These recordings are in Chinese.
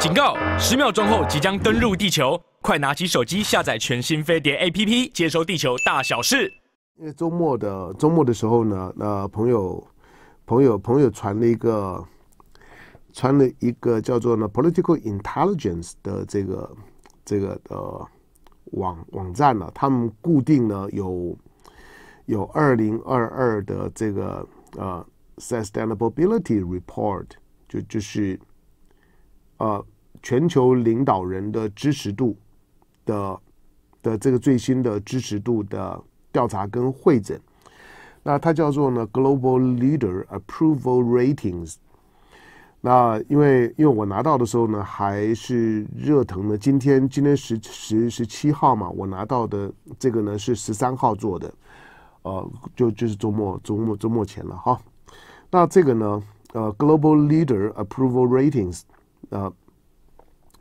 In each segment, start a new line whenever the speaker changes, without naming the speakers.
警告！十秒钟后即将登陆地球，快拿起手机下载全新飞碟 APP，接收地球大小事。
因为周末的周末的时候呢，呃朋友朋友朋友传了一个传了一个叫做呢 Political Intelligence 的这个这个呃网网站呢，他们固定呢有有二零二二的这个呃 Sustainability Report，就就是呃全球领导人的支持度的的这个最新的支持度的调查跟会诊，那它叫做呢 Global Leader Approval Ratings。那因为因为我拿到的时候呢还是热腾的，今天今天十十十七号嘛，我拿到的这个呢是十三号做的，呃，就就是周末周末周末前了哈。那这个呢，呃，Global Leader Approval Ratings，呃，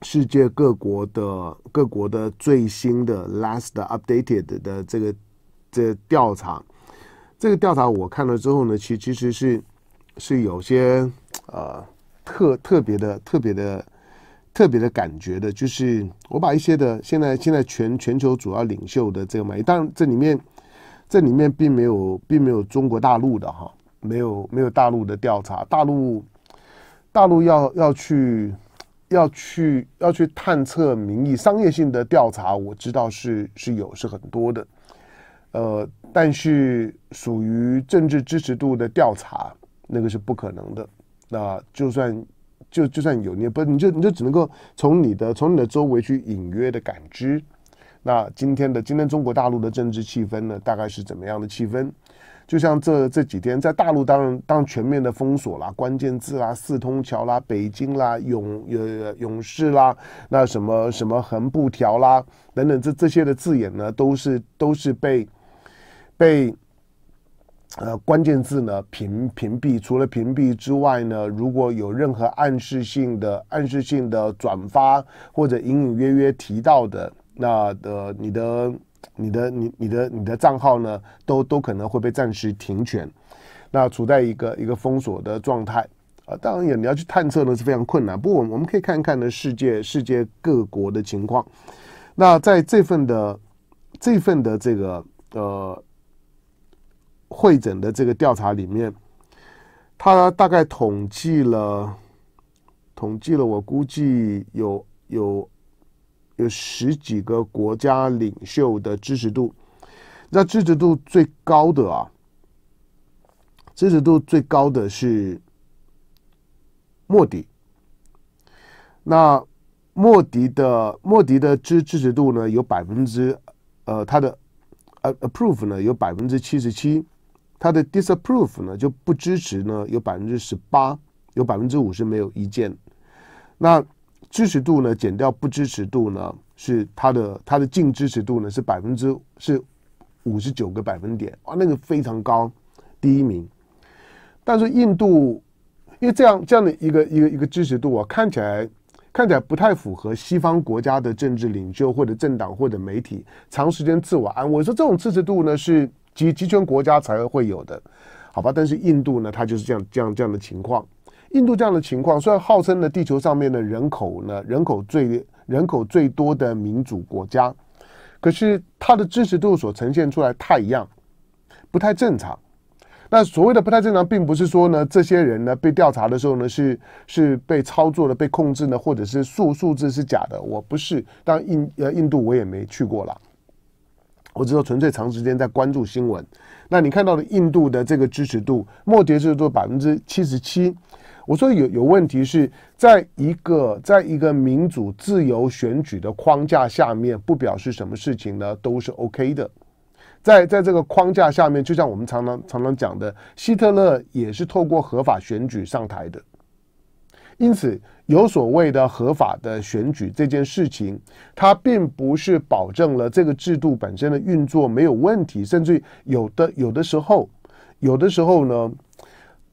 世界各国的各国的最新的 last updated 的这个这调查，这个调查我看了之后呢，其其实是是有些呃。特特别的、特别的、特别的感觉的，就是我把一些的现在现在全全球主要领袖的这个买，当然这里面这里面并没有并没有中国大陆的哈，没有没有大陆的调查，大陆大陆要要去要去要去探测民意，商业性的调查我知道是是有是很多的，呃，但是属于政治支持度的调查，那个是不可能的。那就算就就算有，你不你就你就只能够从你的从你的周围去隐约的感知。那今天的今天中国大陆的政治气氛呢，大概是怎么样的气氛？就像这这几天在大陆，当当全面的封锁啦，关键字啦，四通桥啦，北京啦，勇呃勇士啦，那什么什么横布条啦等等，这这些的字眼呢，都是都是被被。呃，关键字呢屏屏蔽，除了屏蔽之外呢，如果有任何暗示性的、暗示性的转发或者隐隐约约提到的，那的你的、你的、你、你的、你的账号呢，都都可能会被暂时停权，那处在一个一个封锁的状态啊。当然也你要去探测呢是非常困难，不过我们可以看看呢世界世界各国的情况。那在这份的这份的这个呃。会诊的这个调查里面，他大概统计了，统计了，我估计有有有十几个国家领袖的支持度。那支持度最高的啊，支持度最高的是莫迪。那莫迪的莫迪的支支持度呢，有百分之呃，他的呃 approve 呢有百分之七十七。他的 disapprove 呢就不支持呢，有百分之十八，有百分之五是没有意见。那支持度呢减掉不支持度呢，是他的他的净支持度呢是百分之是五十九个百分点啊，那个非常高，第一名。但是印度因为这样这样的一个一个一个支持度啊，看起来看起来不太符合西方国家的政治领袖或者政党或者媒体长时间自我安慰说这种支持度呢是。集集权国家才会有的，好吧？但是印度呢，它就是这样这样这样的情况。印度这样的情况，虽然号称呢地球上面的人口呢人口最人口最多的民主国家，可是它的支持度所呈现出来太一样，不太正常。那所谓的不太正常，并不是说呢这些人呢被调查的时候呢是是被操作的、被控制呢，或者是数数字是假的。我不是，当印呃印度我也没去过了。我知道纯粹长时间在关注新闻，那你看到的印度的这个支持度，莫迪是做百分之七十七。我说有有问题是在一个在一个民主自由选举的框架下面，不表示什么事情呢都是 OK 的。在在这个框架下面，就像我们常常常常讲的，希特勒也是透过合法选举上台的。因此，有所谓的合法的选举这件事情，它并不是保证了这个制度本身的运作没有问题，甚至有的有的时候，有的时候呢，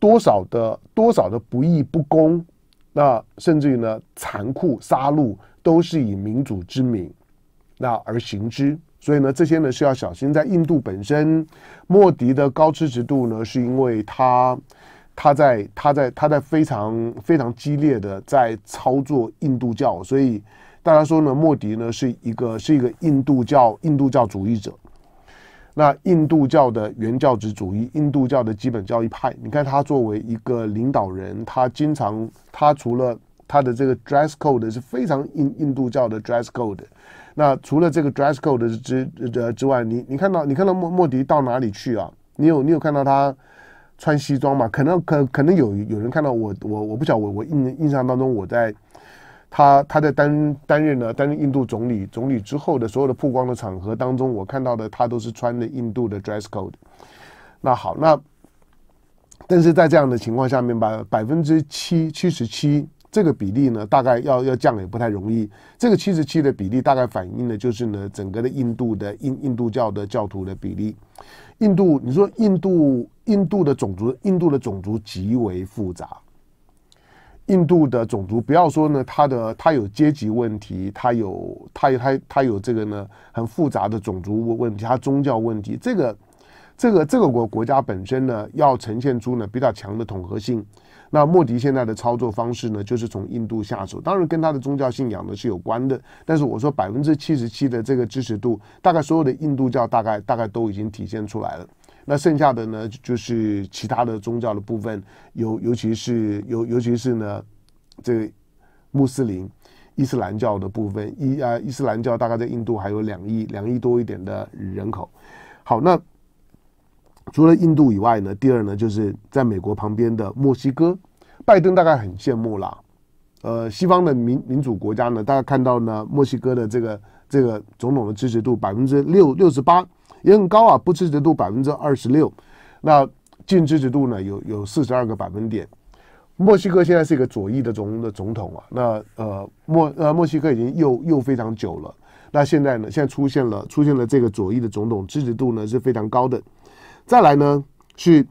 多少的多少的不义不公，那甚至于呢残酷杀戮，都是以民主之名那而行之。所以呢，这些呢是要小心。在印度本身，莫迪的高支持度呢，是因为他。他在他在他在非常非常激烈的在操作印度教，所以大家说呢，莫迪呢是一个是一个印度教印度教主义者。那印度教的原教旨主义，印度教的基本教义派，你看他作为一个领导人，他经常他除了他的这个 dress code 是非常印印度教的 dress code。那除了这个 dress code 之呃之外，你你看到你看到莫莫迪到哪里去啊？你有你有看到他穿西装吗？可能可可能有有人看到我我我不晓得我我印印象当中我在。他他在担担任了担任印度总理总理之后的所有的曝光的场合当中，我看到的他都是穿的印度的 dress code。那好，那但是在这样的情况下面，吧百分之七七十七这个比例呢，大概要要降也不太容易。这个七十七的比例大概反映的就是呢，整个的印度的印印度教的教徒的比例。印度，你说印度印度的种族，印度的种族极为复杂。印度的种族，不要说呢，他的他有阶级问题，他有他有他他有这个呢很复杂的种族问问题，他宗教问题，这个这个这个国国家本身呢，要呈现出呢比较强的统合性。那莫迪现在的操作方式呢，就是从印度下手，当然跟他的宗教信仰呢是有关的。但是我说百分之七十七的这个支持度，大概所有的印度教大概大概都已经体现出来了。那剩下的呢，就是其他的宗教的部分，尤尤其是尤尤其是呢，这穆斯林、伊斯兰教的部分，伊啊伊斯兰教大概在印度还有两亿两亿多一点的人口。好，那除了印度以外呢，第二呢，就是在美国旁边的墨西哥，拜登大概很羡慕啦。呃，西方的民民主国家呢，大家看到呢，墨西哥的这个这个总统的支持度百分之六六十八。也很高啊，不支持度百分之二十六，那净支持度呢有有四十二个百分点。墨西哥现在是一个左翼的总的总统啊，那呃墨呃墨西哥已经又又非常久了，那现在呢现在出现了出现了这个左翼的总统支持度呢是非常高的。再来呢是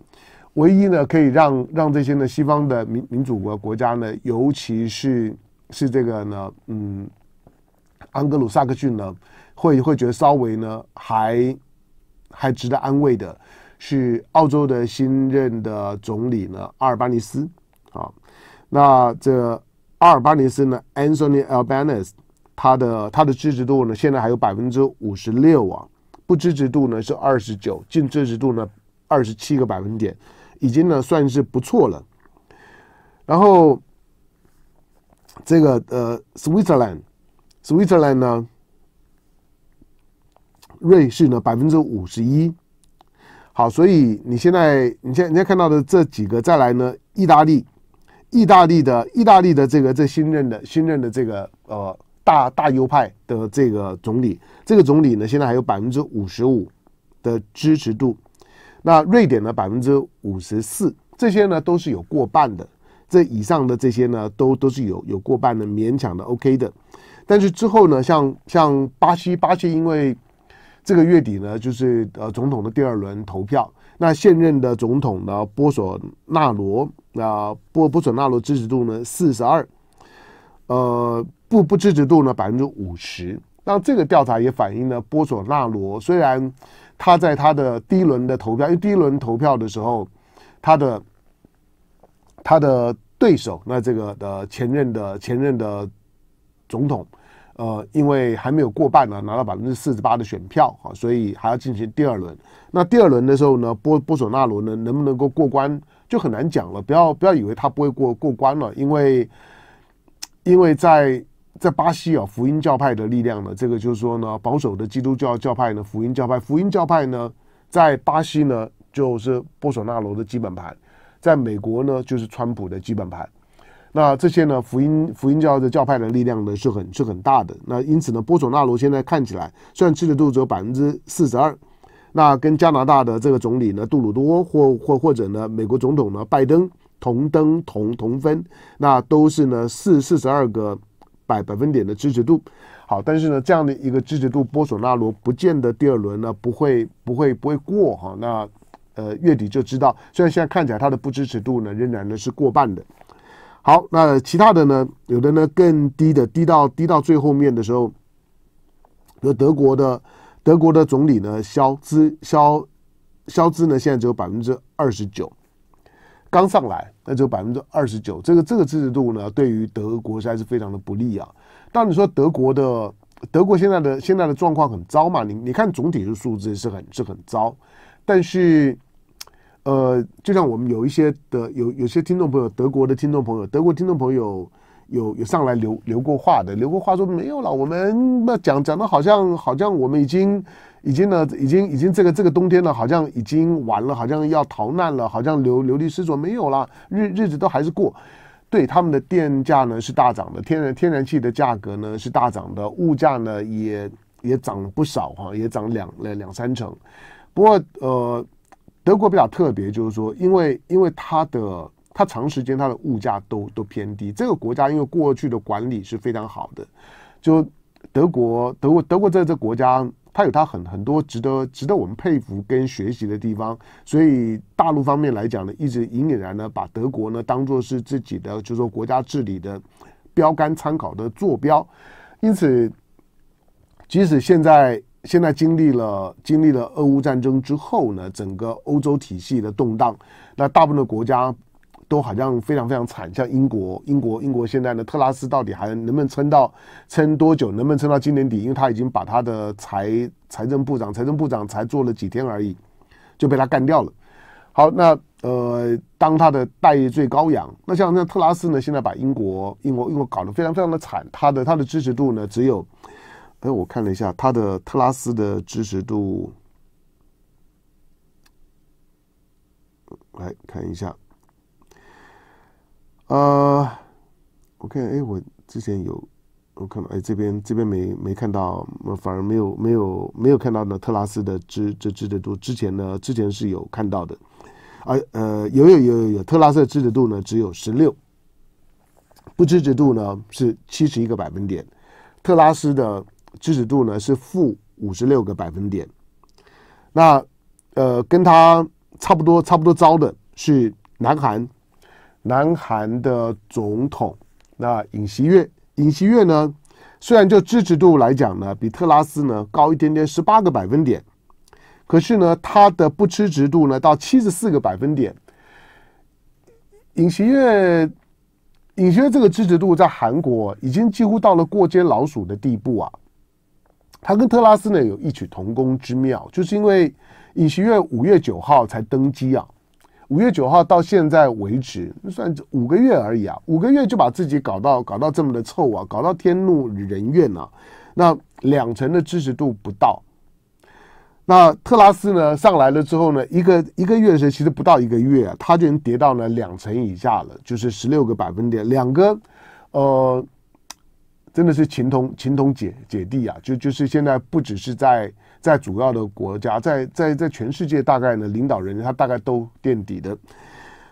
唯一呢可以让让这些呢西方的民民主国国家呢，尤其是是这个呢嗯安格鲁萨克逊呢会会觉得稍微呢还。还值得安慰的是，澳洲的新任的总理呢，阿尔巴尼斯啊。那这阿尔巴尼斯呢，Anthony Albanese，他的他的支持度呢，现在还有百分之五十六啊，不支持度呢是二十九，净支持度呢二十七个百分点，已经呢算是不错了。然后这个呃，Switzerland，Switzerland 呢？瑞士呢百分之五十一，好，所以你现在你现你现在看到的这几个再来呢，意大利，意大利的意大利的这个这新任的新任的这个呃大大右派的这个总理，这个总理呢现在还有百分之五十五的支持度，那瑞典呢百分之五十四，这些呢都是有过半的，这以上的这些呢都都是有有过半的勉强的 OK 的，但是之后呢像像巴西，巴西因为这个月底呢，就是呃总统的第二轮投票。那现任的总统呢，波索纳罗，那波波索纳罗支持度呢四十二，呃不不支持度呢百分之五十。那这个调查也反映了波索纳罗虽然他在他的第一轮的投票，因为第一轮投票的时候，他的他的对手，那这个的前任的前任的总统。呃，因为还没有过半呢，拿到百分之四十八的选票啊，所以还要进行第二轮。那第二轮的时候呢，波波索纳罗呢能不能够过关就很难讲了。不要不要以为他不会过过关了，因为因为在在巴西啊，福音教派的力量呢，这个就是说呢，保守的基督教教派呢，福音教派，福音教派呢，在巴西呢就是波索纳罗的基本盘，在美国呢就是川普的基本盘。那这些呢？福音福音教的教派的力量呢是很是很大的。那因此呢，波索纳罗现在看起来虽然支持度只有百分之四十二，那跟加拿大的这个总理呢杜鲁多或或或者呢美国总统呢拜登同登同同分，那都是呢四四十二个百百分点的支持度。好，但是呢这样的一个支持度，波索纳罗不见得第二轮呢不会不会不会过哈。那呃月底就知道，虽然现在看起来他的不支持度呢仍然呢是过半的。好，那其他的呢？有的呢更低的，低到低到最后面的时候，比如德国的德国的总理呢，肖兹肖肖兹呢，现在只有百分之二十九，刚上来，那只有百分之二十九，这个这个支持度呢，对于德国实在是非常的不利啊。当你说德国的德国现在的现在的状况很糟嘛？你你看总体的数字是很是很糟，但是呃，就像我们有一些的有有些听众朋友，德国的听众朋友，德国听众朋友有有上来留留过话的，留过话说没有了，我们那讲讲的好像好像我们已经。已经呢，已经已经这个这个冬天呢，好像已经完了，好像要逃难了，好像流流离失所没有了，日日子都还是过。对他们的电价呢是大涨的，天然天然气的价格呢是大涨的，物价呢也也涨了不少哈，也涨两两两三成。不过呃，德国比较特别，就是说，因为因为它的它长时间它的物价都都偏低，这个国家因为过去的管理是非常好的，就德国德国德国在这国家。它有它很很多值得值得我们佩服跟学习的地方，所以大陆方面来讲呢，一直隐隐然呢把德国呢当做是自己的，就是说国家治理的标杆参考的坐标。因此，即使现在现在经历了经历了俄乌战争之后呢，整个欧洲体系的动荡，那大部分的国家。都好像非常非常惨，像英国，英国，英国现在呢，特拉斯到底还能不能撑到撑多久？能不能撑到今年底？因为他已经把他的财财政部长，财政部长才做了几天而已，就被他干掉了。好，那呃，当他的待遇最高扬，那像那特拉斯呢，现在把英国，英国，英国搞得非常非常的惨，他的他的支持度呢，只有，哎，我看了一下，他的特拉斯的支持度，来看一下。呃，我看，哎，我之前有我看到，哎，这边这边没没看到，反而没有没有没有看到呢。特拉斯的支这支持度，之前呢之前是有看到的，啊呃有有有有有，特拉斯的支持度呢只有十六，不支持度呢是七十一个百分点，特拉斯的支持度呢是负五十六个百分点，那呃跟他差不多差不多糟的是南韩。南韩的总统那尹锡悦，尹锡悦呢，虽然就支持度来讲呢，比特拉斯呢高一点点，十八个百分点，可是呢，他的不支持度呢到七十四个百分点。尹锡悦，尹锡悦这个支持度在韩国已经几乎到了过街老鼠的地步啊。他跟特拉斯呢有异曲同工之妙，就是因为尹锡悦五月九号才登基啊。五月九号到现在为止，算五个月而已啊！五个月就把自己搞到搞到这么的臭啊，搞到天怒人怨啊！那两成的支持度不到。那特拉斯呢上来了之后呢，一个一个月的时候，其实不到一个月啊，他就能跌到了两成以下了，就是十六个百分点。两个呃，真的是情同情同姐姐弟啊！就就是现在不只是在。在主要的国家，在在在全世界，大概呢，领导人他大概都垫底的。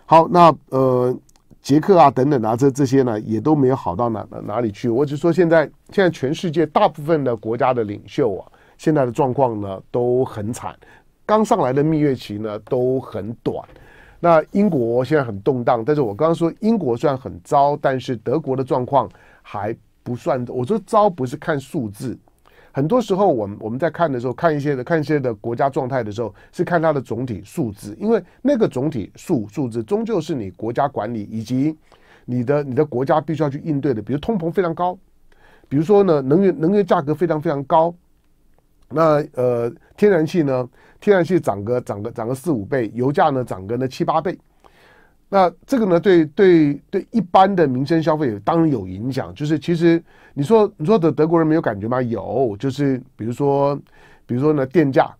好，那呃，捷克啊等等啊，这这些呢，也都没有好到哪哪里去。我只说现在，现在全世界大部分的国家的领袖啊，现在的状况呢都很惨。刚上来的蜜月期呢都很短。那英国现在很动荡，但是我刚刚说英国虽然很糟，但是德国的状况还不算。我说招不是看数字。很多时候，我们我们在看的时候，看一些的看一些的国家状态的时候，是看它的总体数字，因为那个总体数数字终究是你国家管理以及你的你的国家必须要去应对的。比如通膨非常高，比如说呢，能源能源价格非常非常高，那呃，天然气呢，天然气涨个涨个涨个四五倍，油价呢涨个呢七八倍。那这个呢，对对对，一般的民生消费当然有影响。就是其实你说你说的德国人没有感觉吗？有，就是比如说比如说呢，电价，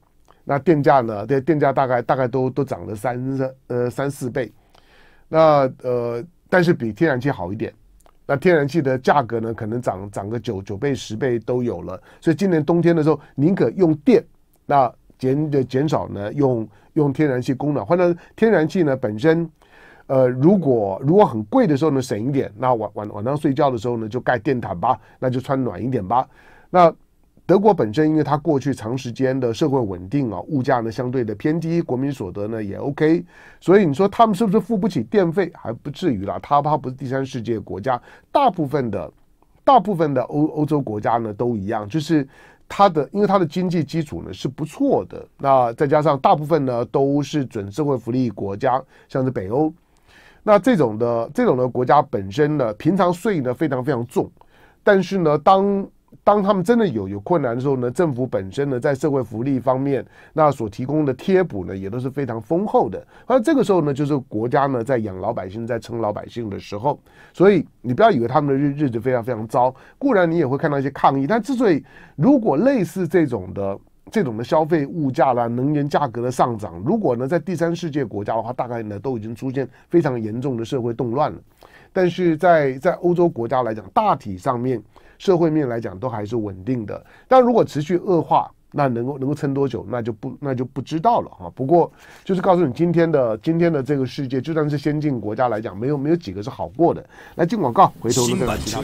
那电价呢，这电价大概大概都都涨了三呃三四倍。那呃，但是比天然气好一点。那天然气的价格呢，可能涨涨个九九倍十倍都有了。所以今年冬天的时候，宁可用电，那减的减少呢用用天然气供暖，或者天然气呢本身。呃，如果如果很贵的时候呢，省一点，那晚晚晚上睡觉的时候呢，就盖电毯吧，那就穿暖一点吧。那德国本身，因为它过去长时间的社会稳定啊，物价呢相对的偏低，国民所得呢也 OK，所以你说他们是不是付不起电费？还不至于啦，它它不是第三世界国家，大部分的大部分的欧欧洲国家呢都一样，就是它的因为它的经济基础呢是不错的，那再加上大部分呢都是准社会福利国家，像是北欧。那这种的这种的国家本身呢，平常税呢非常非常重，但是呢，当当他们真的有有困难的时候呢，政府本身呢在社会福利方面，那所提供的贴补呢也都是非常丰厚的。而这个时候呢，就是国家呢在养老百姓、在撑老百姓的时候，所以你不要以为他们的日日子非常非常糟。固然你也会看到一些抗议，但之所以如果类似这种的这种的消费物价啦、能源价格的上涨，如果呢在第三世界国家的话，大概呢都已经出现非常严重的社会动乱了。但是在在欧洲国家来讲，大体上面。社会面来讲都还是稳定的，但如果持续恶化，那能够能够撑多久，那就不那就不知道了哈。不过就是告诉你，今天的今天的这个世界，就算是先进国家来讲，没有没有几个是好过的。来进广告，回头再来其他。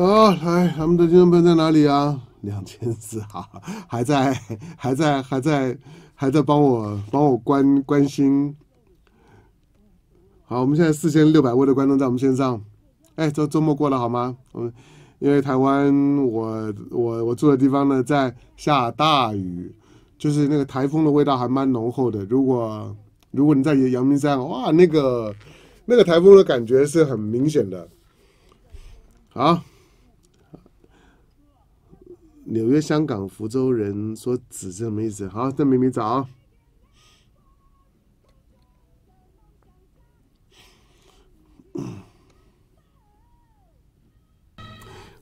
啊，来，咱们的金融本在哪里啊？两千四哈，还在还在还在还在帮我帮我关关心。好，我们现在四千六百位的观众在我们线上。哎，周周末过得好吗？嗯。因为台湾，我我我住的地方呢，在下大雨，就是那个台风的味道还蛮浓厚的。如果如果你在阳明山，哇，那个那个台风的感觉是很明显的。好，纽约、香港、福州人说“子”什么意思？好，这明明早。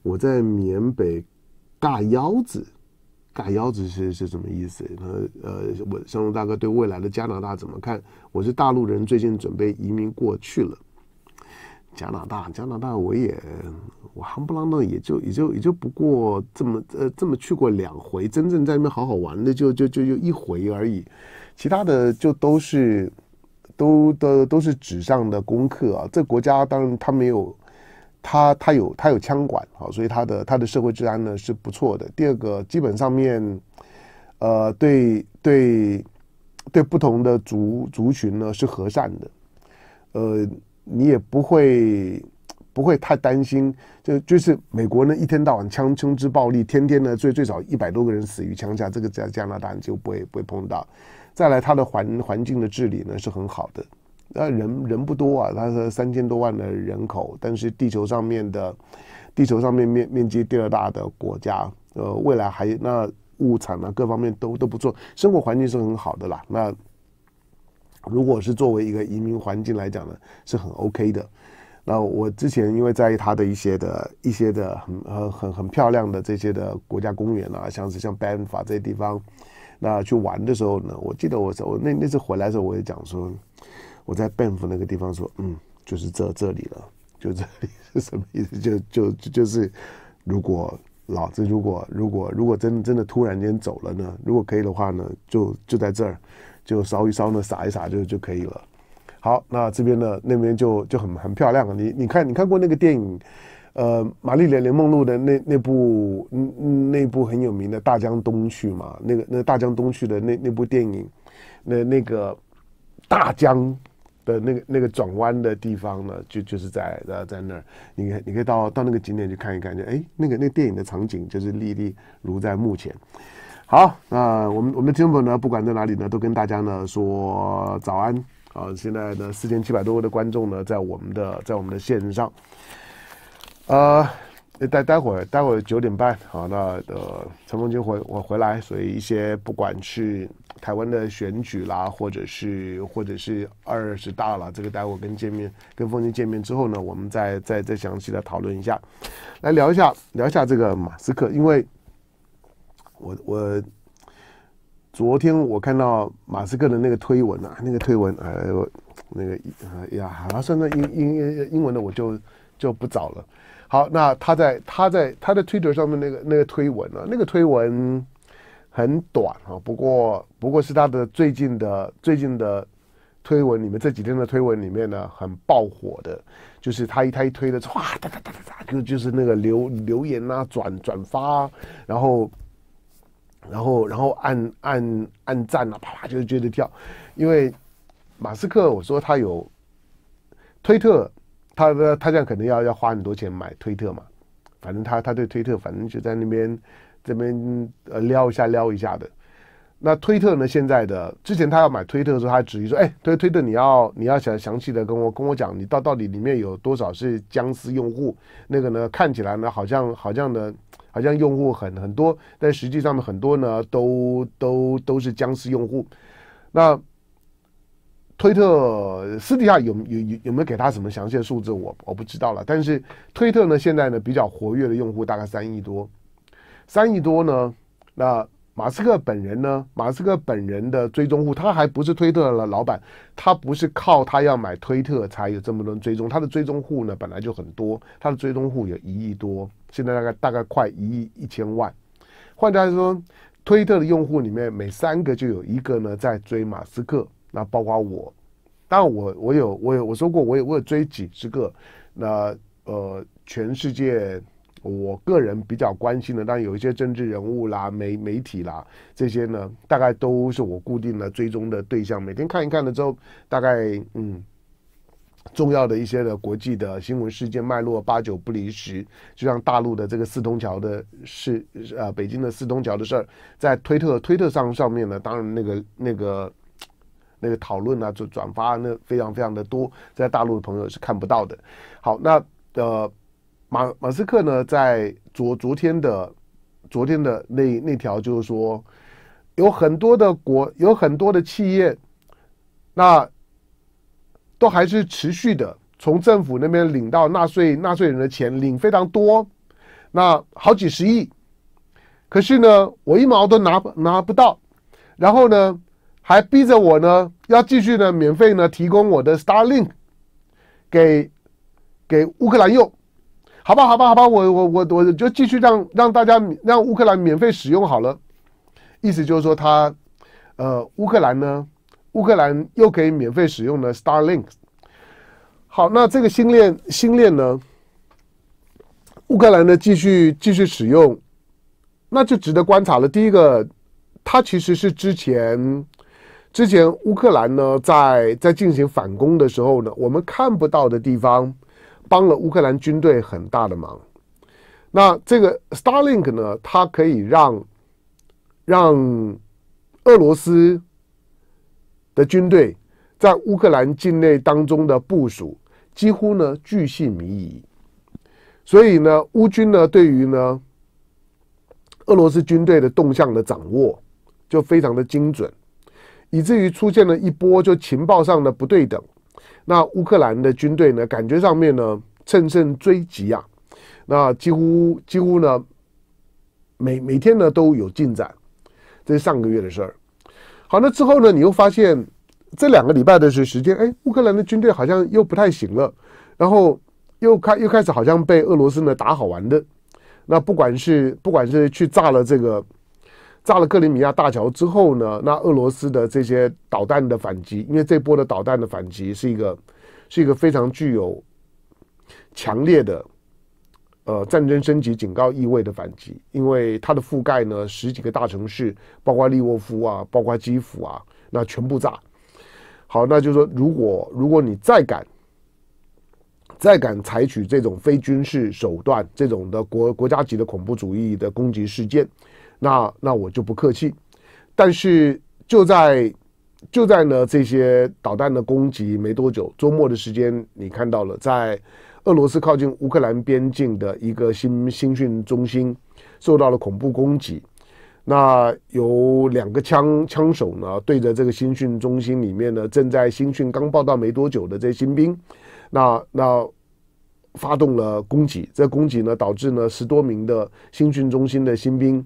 我在缅北尬腰子，尬腰子是是什么意思？那呃，我香龙大哥对未来的加拿大怎么看？我是大陆人，最近准备移民过去了。加拿大，加拿大，我也我夯不啷当也就也就也就不过这么呃这么去过两回，真正在那边好好玩的就就就就一回而已，其他的就都是都都都是纸上的功课啊。这国家当然他没有。他他有他有枪管啊，所以他的他的社会治安呢是不错的。第二个，基本上面，呃，对对对不同的族族群呢是和善的，呃，你也不会不会太担心。就就是美国呢一天到晚枪枪支暴力，天天呢最最少一百多个人死于枪下，这个在加拿大就不会不会碰到。再来，它的环环境的治理呢是很好的。那人人不多啊，它是三千多万的人口，但是地球上面的，地球上面面面积第二大的国家，呃，未来还那物产啊各方面都都不错，生活环境是很好的啦。那如果是作为一个移民环境来讲呢，是很 OK 的。那我之前因为在意它的一些的一些的很很很很漂亮的这些的国家公园啊，像是像 ban 法这些地方，那去玩的时候呢，我记得我我那那次回来的时候，我也讲说。我在 b a n f 那个地方说，嗯，就是这这里了，就这里是什么意思？就就就是，如果老子如果如果如果真真的突然间走了呢？如果可以的话呢，就就在这儿，就烧一烧呢，撒一撒就就可以了。好，那这边呢，那边就就很很漂亮。你你看你看过那个电影，呃，《玛丽莲梦露》的那那部那部很有名的《大江东去》嘛？那个那《大江东去》的那那部电影，那那个大江。的那个那个转弯的地方呢，就就是在呃在那儿，你你可以到到那个景点去看一看，就哎那个那电影的场景就是历历如在目前。好，那我们我们的听众朋友呢，不管在哪里呢，都跟大家呢说早安啊！现在呢四千七百多位的观众呢，在我们的在我们的线上，呃。待待会儿，待会儿九点半，好，那呃，陈凤金回我回来，所以一些不管是台湾的选举啦，或者是或者是二十大了，这个待会儿跟见面跟凤金见面之后呢，我们再再再详细的讨论一下，来聊一下聊一下这个马斯克，因为我我昨天我看到马斯克的那个推文啊，那个推文哎，那个哎呀，好像算那英英英文的我就就不找了。好，那他在他在他的推特上面那个那个推文啊？那个推文很短啊，不过不过是他的最近的最近的推文里面这几天的推文里面呢，很爆火的，就是他一他一推的哇哒哒哒哒哒，就就是那个留留言啊转转发，然后然后然后按按按赞啊，啪啪就接着跳，因为马斯克我说他有推特。他他这样可能要要花很多钱买推特嘛，反正他他对推特反正就在那边这边呃撩一下撩一下的，那推特呢？现在的之前他要买推特的时候，他质疑说：“哎，推推特你要你要详详细的跟我跟我讲，你到到底里面有多少是僵尸用户？那个呢，看起来呢好像好像呢好像用户很很多，但实际上呢很多呢都都都是僵尸用户。那推特私底下有有有有没有给他什么详细的数字？我我不知道了。但是推特呢现在呢比较活跃的用户大概三亿多，三亿多呢那。马斯克本人呢？马斯克本人的追踪户，他还不是推特的老板，他不是靠他要买推特才有这么多追踪。他的追踪户呢本来就很多，他的追踪户有一亿多，现在大概大概快一亿一千万。换句话说，推特的用户里面每三个就有一个呢在追马斯克，那包括我。当然我我有我有我说过我有我有追几十个，那呃全世界。我个人比较关心的，当然有一些政治人物啦、媒媒体啦，这些呢，大概都是我固定的追踪的对象。每天看一看了之后，大概嗯，重要的一些的国际的新闻事件脉络八九不离十。就像大陆的这个四通桥的事，呃，北京的四通桥的事儿，在推特推特上上面呢，当然那个那个那个讨论啊，就转发那非常非常的多，在大陆的朋友是看不到的。好，那呃。马马斯克呢，在昨昨天的昨天的那那条，就是说，有很多的国，有很多的企业，那都还是持续的从政府那边领到纳税纳税人的钱，领非常多，那好几十亿，可是呢，我一毛都拿拿不到，然后呢，还逼着我呢，要继续呢，免费呢，提供我的 Starlink 给给乌克兰用。好吧，好吧，好吧，我我我我就继续让让大家让乌克兰免费使用好了，意思就是说他，呃，乌克兰呢，乌克兰又可以免费使用了 Starlink。好，那这个星链星链呢，乌克兰呢继续继续使用，那就值得观察了。第一个，它其实是之前之前乌克兰呢在在进行反攻的时候呢，我们看不到的地方。帮了乌克兰军队很大的忙。那这个 Starlink 呢？它可以让让俄罗斯的军队在乌克兰境内当中的部署几乎呢巨细靡遗。所以呢，乌军呢对于呢俄罗斯军队的动向的掌握就非常的精准，以至于出现了一波就情报上的不对等。那乌克兰的军队呢？感觉上面呢，乘胜追击啊，那几乎几乎呢，每每天呢都有进展，这是上个月的事儿。好，那之后呢，你又发现这两个礼拜的时时间，哎，乌克兰的军队好像又不太行了，然后又开又开始好像被俄罗斯呢打好玩的。那不管是不管是去炸了这个。炸了克里米亚大桥之后呢，那俄罗斯的这些导弹的反击，因为这波的导弹的反击是一个是一个非常具有强烈的呃战争升级警告意味的反击，因为它的覆盖呢十几个大城市，包括利沃夫啊，包括基辅啊，那全部炸。好，那就是说，如果如果你再敢再敢采取这种非军事手段，这种的国国家级的恐怖主义的攻击事件。那那我就不客气，但是就在就在呢这些导弹的攻击没多久，周末的时间，你看到了在俄罗斯靠近乌克兰边境的一个新新训中心受到了恐怖攻击。那有两个枪枪手呢对着这个新训中心里面呢正在新训刚报道没多久的这些新兵，那那发动了攻击。这攻击呢导致呢十多名的新训中心的新兵。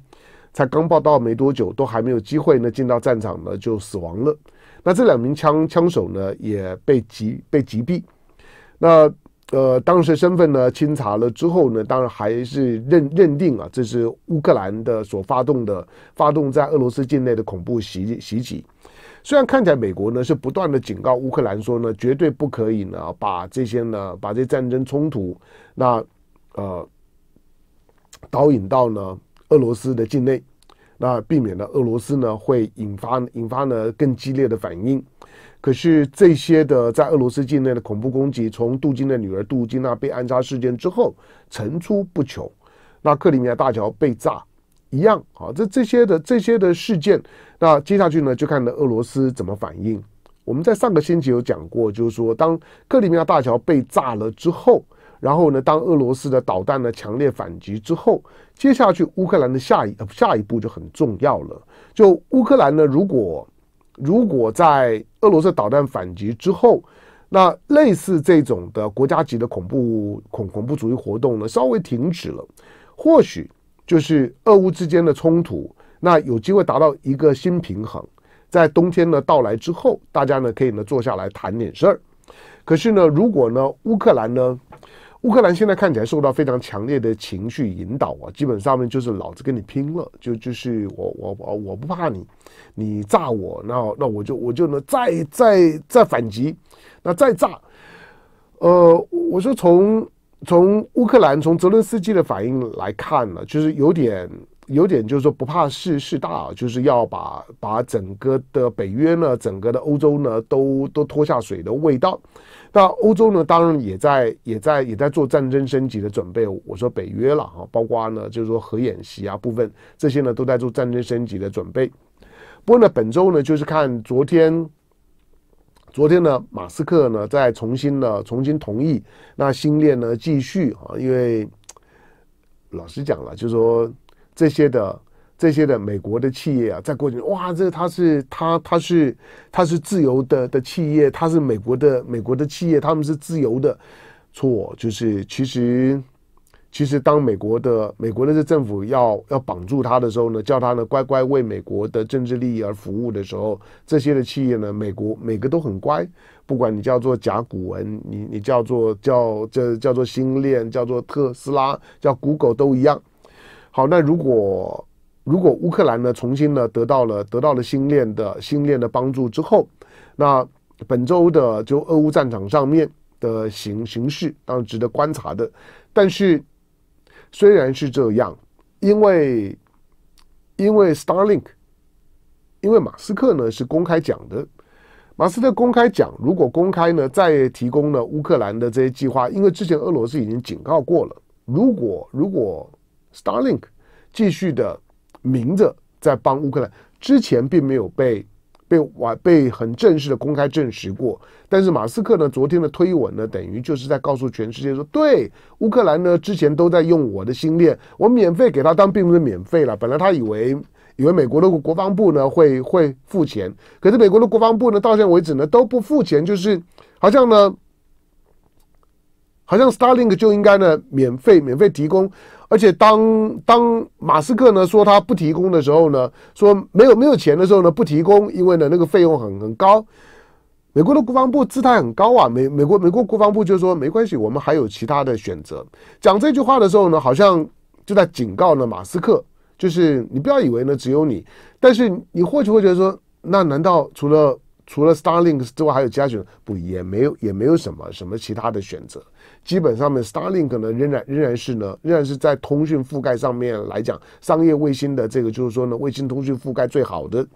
才刚报道没多久，都还没有机会呢进到战场呢，就死亡了。那这两名枪枪手呢，也被击被击毙。那呃，当时身份呢清查了之后呢，当然还是认认定啊，这是乌克兰的所发动的，发动在俄罗斯境内的恐怖袭袭击。虽然看起来美国呢是不断的警告乌克兰说呢，绝对不可以呢把这些呢把这战争冲突那呃导引到呢。俄罗斯的境内，那避免了俄罗斯呢会引发引发呢更激烈的反应。可是这些的在俄罗斯境内的恐怖攻击，从杜金的女儿杜金娜被暗杀事件之后层出不穷。那克里米亚大桥被炸，一样。好，这这些的这些的事件，那接下去呢，就看俄罗斯怎么反应。我们在上个星期有讲过，就是说，当克里米亚大桥被炸了之后，然后呢，当俄罗斯的导弹呢强烈反击之后，接下去乌克兰的下一下一步就很重要了。就乌克兰呢，如果如果在俄罗斯导弹反击之后，那类似这种的国家级的恐怖恐恐怖主义活动呢，稍微停止了，或许就是俄乌之间的冲突，那有机会达到一个新平衡。在冬天呢到来之后，大家呢可以呢坐下来谈点事儿。可是呢，如果呢乌克兰呢，乌克兰现在看起来受到非常强烈的情绪引导啊，基本上面就是老子跟你拼了，就就是我我我我不怕你，你炸我，那那我就我就能再再再反击，那再炸。呃，我说从从乌克兰从泽伦斯基的反应来看呢，就是有点。有点就是说不怕事事大，就是要把把整个的北约呢，整个的欧洲呢，都都拖下水的味道。那欧洲呢，当然也在也在也在做战争升级的准备。我说北约了哈，包括呢就是说核演习啊部分这些呢都在做战争升级的准备。不过呢，本周呢就是看昨天，昨天呢马斯克呢再重新呢重新同意那星链呢继续啊，因为老实讲了，就是说。这些的这些的美国的企业啊，在过去哇，这他是他他是他是自由的的企业，他是美国的美国的企业，他们是自由的。错，就是其实其实当美国的美国的这政府要要绑住他的时候呢，叫他呢乖乖为美国的政治利益而服务的时候，这些的企业呢，美国每个都很乖，不管你叫做甲骨文，你你叫做叫这叫做星链，叫做特斯拉，叫 Google 都一样。好，那如果如果乌克兰呢重新呢得到了得到了新链的新链的帮助之后，那本周的就俄乌战场上面的形形势当然值得观察的。但是虽然是这样，因为因为 Starlink，因为马斯克呢是公开讲的，马斯克公开讲，如果公开呢再提供了乌克兰的这些计划，因为之前俄罗斯已经警告过了，如果如果 Starlink 继续的明着在帮乌克兰，之前并没有被被完被很正式的公开证实过。但是马斯克呢，昨天的推文呢，等于就是在告诉全世界说，对乌克兰呢，之前都在用我的星链，我免费给他，当并不是免费了。本来他以为以为美国的国防部呢会会付钱，可是美国的国防部呢，到现在为止呢都不付钱，就是好像呢，好像 Starlink 就应该呢免费免费提供。而且当当马斯克呢说他不提供的时候呢，说没有没有钱的时候呢不提供，因为呢那个费用很很高。美国的国防部姿态很高啊，美美国美国国防部就说没关系，我们还有其他的选择。讲这句话的时候呢，好像就在警告呢马斯克，就是你不要以为呢只有你，但是你或许会觉得说，那难道除了除了 Starlink 之外还有其他选择？不，也没有也没有什么什么其他的选择。基本上面，Starlink 呢仍然仍然是呢，仍然是在通讯覆盖上面来讲，商业卫星的这个就是说呢，卫星通讯覆盖最好的。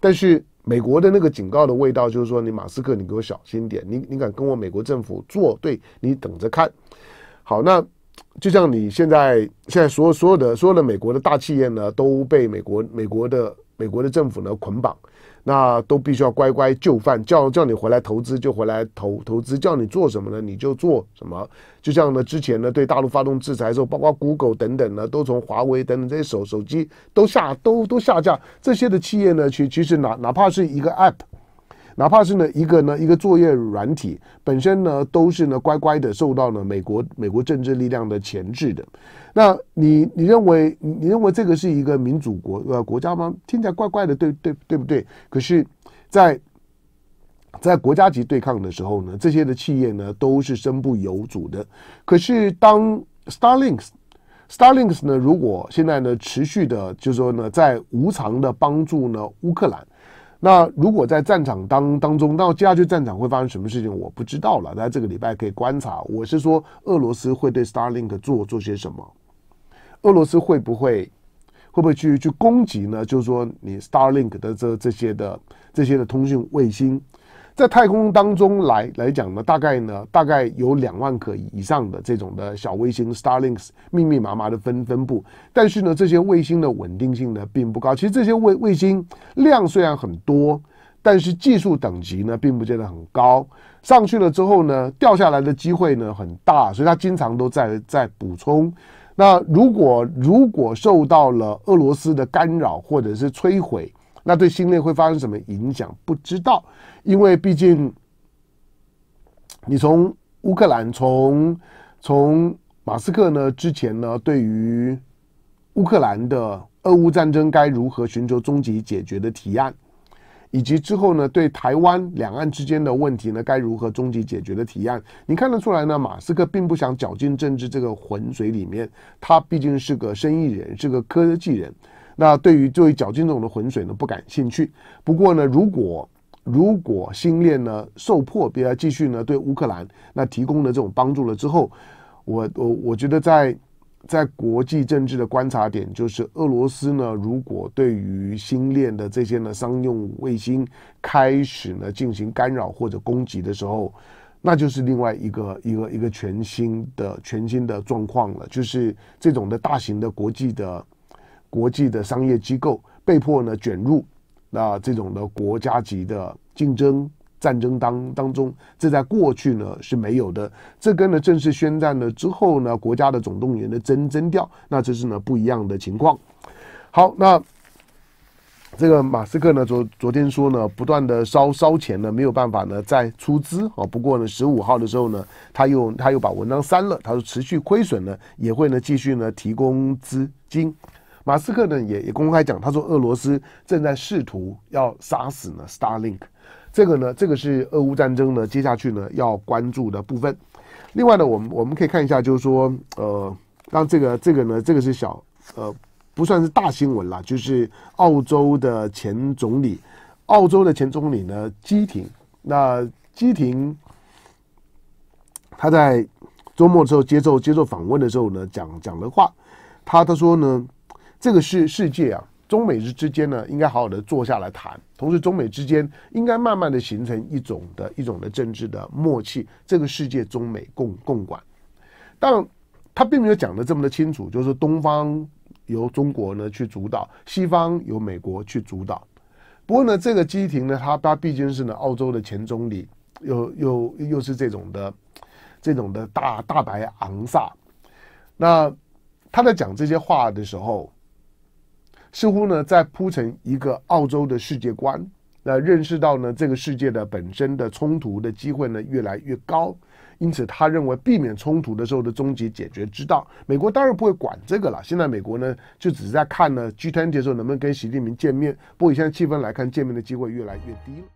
但是美国的那个警告的味道就是说，你马斯克，你给我小心点，你你敢跟我美国政府作对，你等着看。好，那就像你现在现在所有所有的所有的美国的大企业呢，都被美国美国的美国的政府呢捆绑。那都必须要乖乖就范，叫叫你回来投资就回来投投资，叫你做什么呢你就做什么。就像呢之前呢对大陆发动制裁的时候，包括 Google 等等呢，都从华为等等这些手手机都下都都下架，这些的企业呢，其其实哪哪怕是一个 App。哪怕是呢一个呢一个作业软体本身呢都是呢乖乖的受到了美国美国政治力量的钳制的，那你你认为你认为这个是一个民主国呃国家吗？听起来怪怪的，对对对不对？可是，在在国家级对抗的时候呢，这些的企业呢都是身不由主的。可是当 Starlinks Starlinks 呢，如果现在呢持续的，就是说呢在无偿的帮助呢乌克兰。那如果在战场当当中，那接下去战场会发生什么事情，我不知道了。那这个礼拜可以观察。我是说，俄罗斯会对 Starlink 做做些什么？俄罗斯会不会会不会去去攻击呢？就是说，你 Starlink 的这这些的这些的通讯卫星，在太空当中来来讲呢，大概呢，大概有两万颗以上的这种的小卫星 Starlinks 密密麻麻的分分布，但是呢，这些卫星的稳定性呢并不高。其实这些卫卫星量虽然很多，但是技术等级呢并不见得很高。上去了之后呢，掉下来的机会呢很大，所以它经常都在在补充。那如果如果受到了俄罗斯的干扰或者是摧毁，那对星链会发生什么影响？不知道，因为毕竟你从乌克兰，从从马斯克呢之前呢，对于乌克兰的俄乌战争该如何寻求终极解决的提案。以及之后呢，对台湾两岸之间的问题呢，该如何终极解决的提案，你看得出来呢？马斯克并不想搅进政治这个浑水里面，他毕竟是个生意人，是个科技人。那对于作为搅进这种的浑水呢，不感兴趣。不过呢，如果如果新链呢受迫，别要继续呢对乌克兰那提供了这种帮助了之后，我我我觉得在。在国际政治的观察点，就是俄罗斯呢，如果对于新链的这些呢商用卫星开始呢进行干扰或者攻击的时候，那就是另外一个一个一个全新的全新的状况了。就是这种的大型的国际的国际的商业机构被迫呢卷入那这种的国家级的竞争。战争当当中，这在过去呢是没有的。这跟呢正式宣战了之后呢，国家的总动员的征征调，那这是呢不一样的情况。好，那这个马斯克呢昨昨天说呢，不断的烧烧钱呢，没有办法呢再出资啊。不过呢，十五号的时候呢，他又他又把文章删了。他说持续亏损呢，也会呢继续呢提供资金。马斯克呢也也公开讲，他说俄罗斯正在试图要杀死呢 Starlink。这个呢，这个是俄乌战争呢，接下去呢要关注的部分。另外呢，我们我们可以看一下，就是说，呃，让这个这个呢，这个是小呃，不算是大新闻啦，就是澳洲的前总理，澳洲的前总理呢基廷。那基廷他在周末的时候接受接受访问的时候呢，讲讲的话，他他说呢，这个是世界啊。中美日之间呢，应该好好的坐下来谈。同时，中美之间应该慢慢的形成一种的一种的政治的默契。这个世界，中美共共管。但他并没有讲的这么的清楚，就是东方由中国呢去主导，西方由美国去主导。不过呢，这个基廷呢，他他毕竟是呢澳洲的前总理，又又又是这种的这种的大大白昂萨。那他在讲这些话的时候。似乎呢，在铺成一个澳洲的世界观，那认识到呢，这个世界的本身的冲突的机会呢越来越高，因此他认为避免冲突的时候的终极解决之道，美国当然不会管这个了。现在美国呢，就只是在看呢 G20 的时候能不能跟习近平见面，不过以现在气氛来看，见面的机会越来越低了。